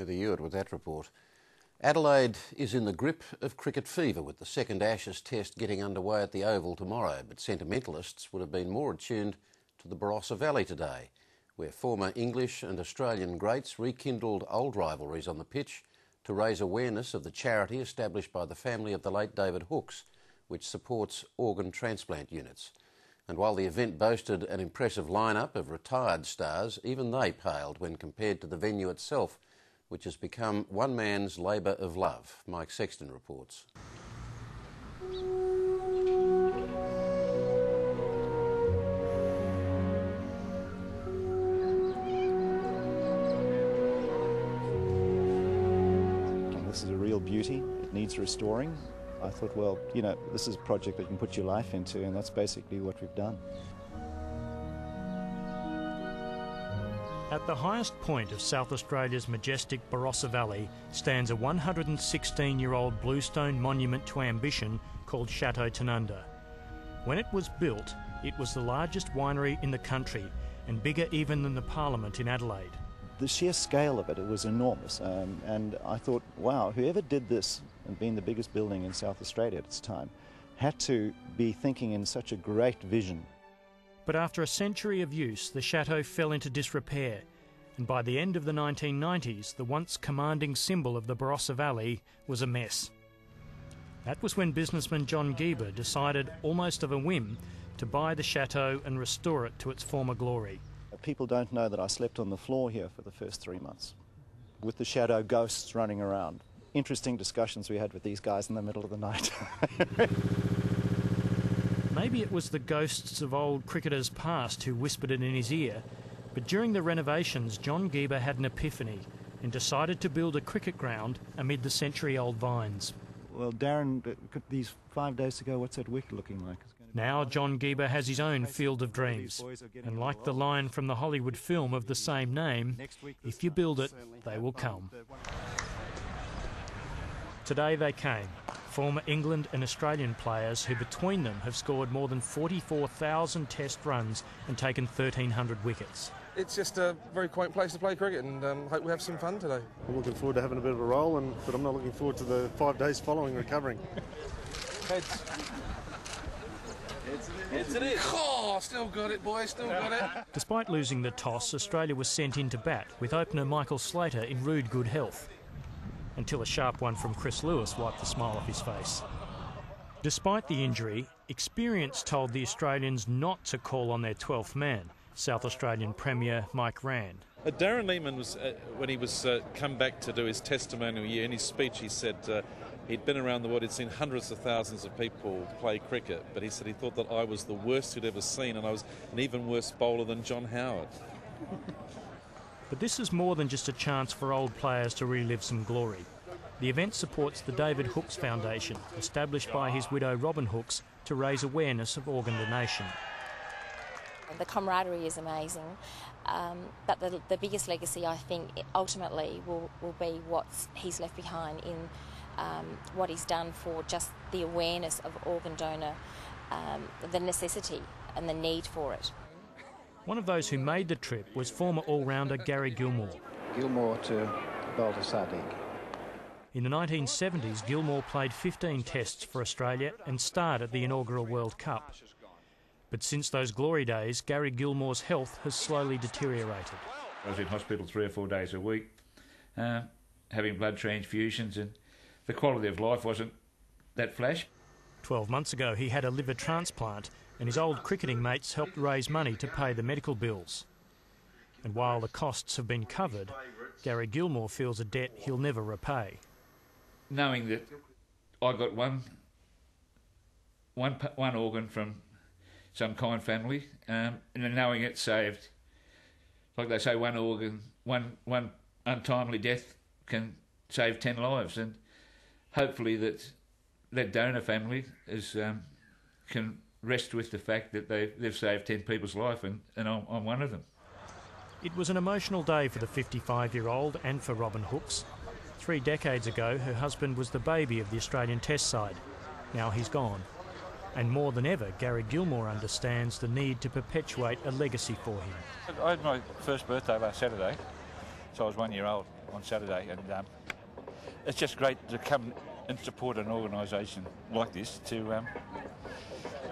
Heather Ewart with that report. Adelaide is in the grip of cricket fever with the second Ashes test getting underway at the Oval tomorrow, but sentimentalists would have been more attuned to the Barossa Valley today, where former English and Australian greats rekindled old rivalries on the pitch to raise awareness of the charity established by the family of the late David Hookes, which supports organ transplant units. And while the event boasted an impressive lineup of retired stars, even they paled when compared to the venue itself, which has become one man's labour of love. Mike Sexton reports. This is a real beauty. It needs restoring. I thought, well, you know, this is a project that you can put your life into, and that's basically what we've done. At the highest point of South Australia's majestic Barossa Valley stands a 116 year old bluestone monument to ambition called Chateau Tanunda. When it was built, it was the largest winery in the country and bigger even than the Parliament in Adelaide. The sheer scale of it, it was enormous. Um, and I thought, wow, whoever did this and being the biggest building in South Australia at its time had to be thinking in such a great vision. But after a century of use, the chateau fell into disrepair, and by the end of the 1990s, the once commanding symbol of the Barossa Valley was a mess. That was when businessman John Geber decided, almost of a whim, to buy the chateau and restore it to its former glory. People don't know that I slept on the floor here for the first three months, with the shadow ghosts running around. Interesting discussions we had with these guys in the middle of the night. Maybe it was the ghosts of old cricketers past who whispered it in his ear, but during the renovations, John Geber had an epiphany and decided to build a cricket ground amid the century old vines. Well, Darren, uh, these five days ago, what's that wicket looking like? Now, John Geber has his own field of dreams. And like the line from the Hollywood film of the same name, if you build it, they will come. Today they came former England and Australian players who between them have scored more than 44,000 test runs and taken 1,300 wickets. It's just a very quaint place to play cricket and um, hope we have some fun today. I'm looking forward to having a bit of a roll, and, but I'm not looking forward to the five days following recovering. Heads. It's it is. Oh, still got it, boy, still got it. Despite losing the toss, Australia was sent in to bat with opener Michael Slater in rude good health until a sharp one from Chris Lewis wiped the smile off his face. Despite the injury, experience told the Australians not to call on their 12th man, South Australian Premier Mike Rann. Uh, Darren Lehmann was, uh, when he was uh, come back to do his testimonial year, in his speech he said uh, he'd been around the world, he'd seen hundreds of thousands of people play cricket, but he said he thought that I was the worst he'd ever seen and I was an even worse bowler than John Howard. But this is more than just a chance for old players to relive some glory. The event supports the David Hookes Foundation, established by his widow Robyn Hookes to raise awareness of organ donation. The camaraderie is amazing, um, but the, the biggest legacy I think ultimately will, will be what he's left behind in um, what he's done for just the awareness of organ donor, um, the necessity and the need for it. One of those who made the trip was former all-rounder Gary Gilmore. Gilmore to Balta Sadiq. In the 1970s, Gilmore played 15 tests for Australia and starred at the inaugural World Cup. But since those glory days, Gary Gilmore's health has slowly deteriorated. I was in hospital three or four days a week, uh, having blood transfusions, and the quality of life wasn't that flash. Twelve months ago, he had a liver transplant, and his old cricketing mates helped raise money to pay the medical bills. And while the costs have been covered, Gary Gilmore feels a debt he'll never repay. Knowing that I got one, one, one organ from some kind family, um, and knowing it saved, like they say, one organ, one, one untimely death can save 10 lives, and hopefully that that donor family is um, can rest with the fact that they, they've saved 10 people's life, and, and I'm, I'm one of them. It was an emotional day for the 55 year old and for Robyn Hookes. Three decades ago, her husband was the baby of the Australian Test side. Now he's gone. And more than ever, Gary Gilmore understands the need to perpetuate a legacy for him. I had my first birthday last Saturday, So I was one year old on Saturday, and um, it's just great to come and support an organisation like this to um,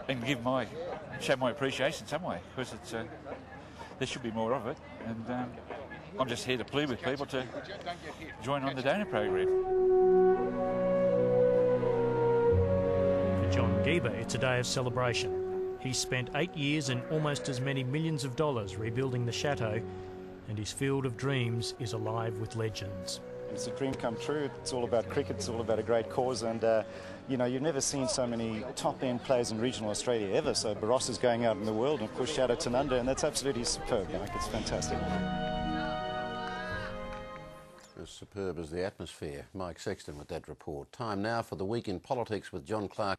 and give my show my appreciation some way because it's uh, there should be more of it, and um, I'm just here to plead with people to join on the donor program. For John Geber, it's a day of celebration. He spent eight years and almost as many millions of dollars rebuilding the chateau, and his field of dreams is alive with legends. It's a dream come true. It's all about cricket. It's all about a great cause. And, uh, you know, you've never seen so many top-end players in regional Australia ever. So Barossa is going out in the world and of course Chateau Tanunda, and that's absolutely superb. Like, it's fantastic. As superb as the atmosphere. Mike Sexton with that report. Time now for the week in politics with John Clark.